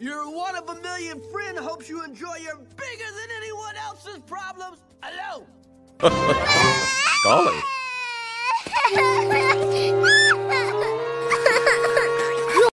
Your one of a million friend hopes you enjoy your bigger than anyone else's problems alone. Golly.